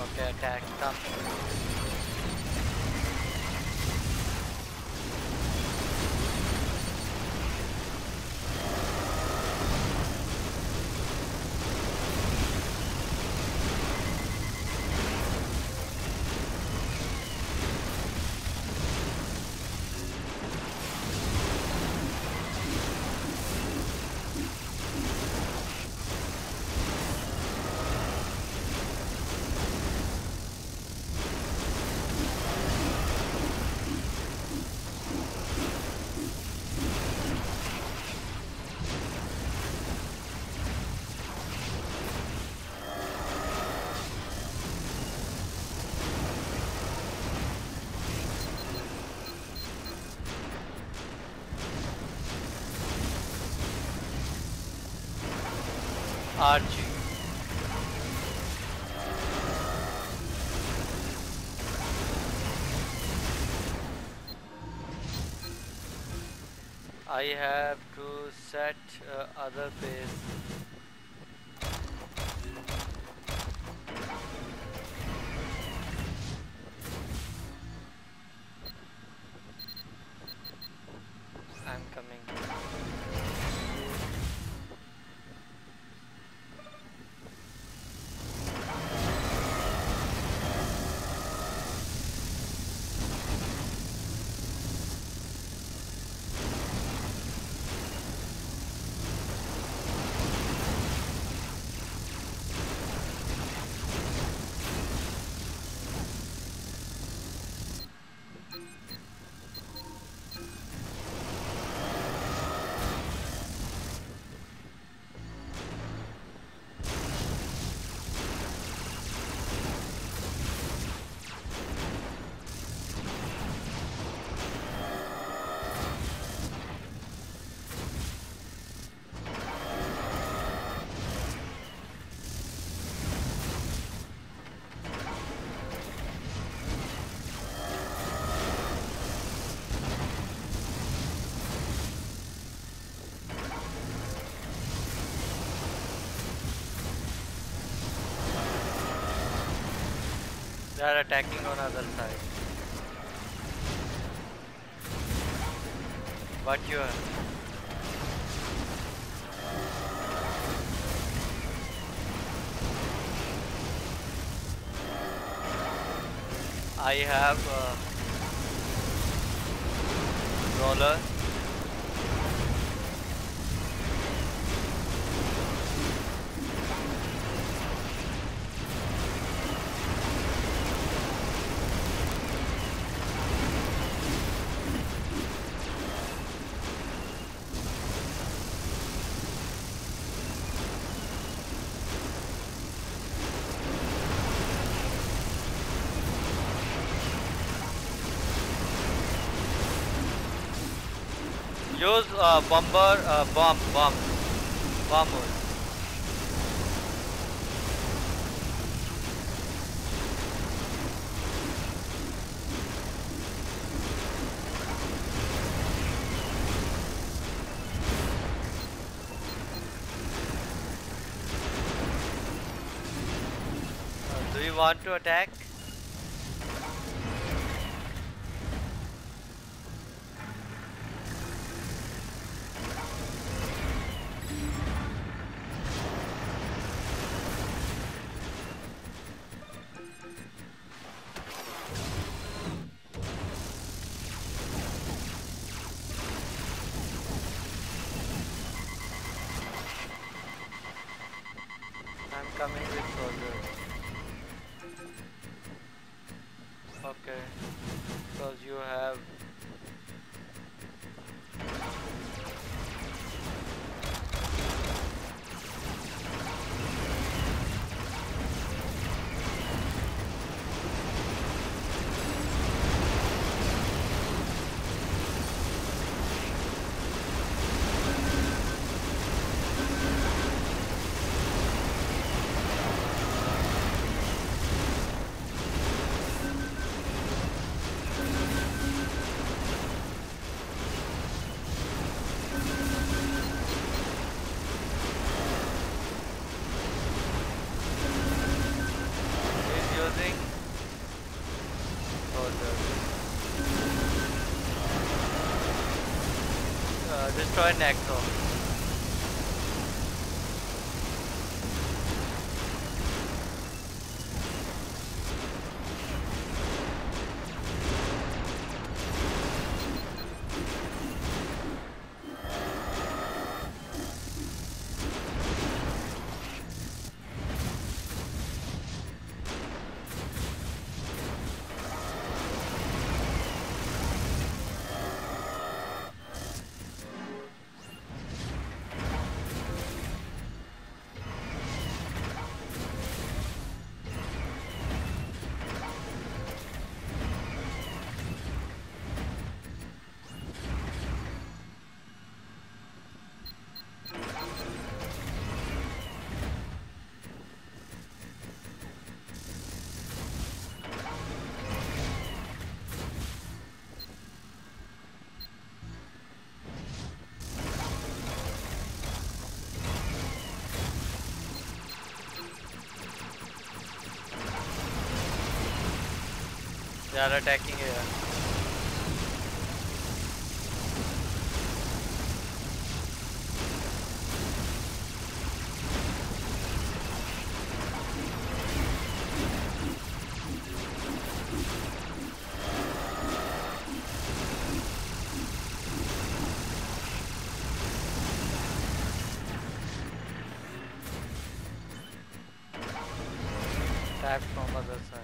Ok, cara aqui tá RG. I have to set uh, other phase They are attacking on other side. What you are? I have uh, a roller Use uh, bomber, uh, bomb, bomb, bomb. Uh, do you want to attack? coming with soldiers. Okay. Because you have destroy Necro. They are attacking here. Attack from other side.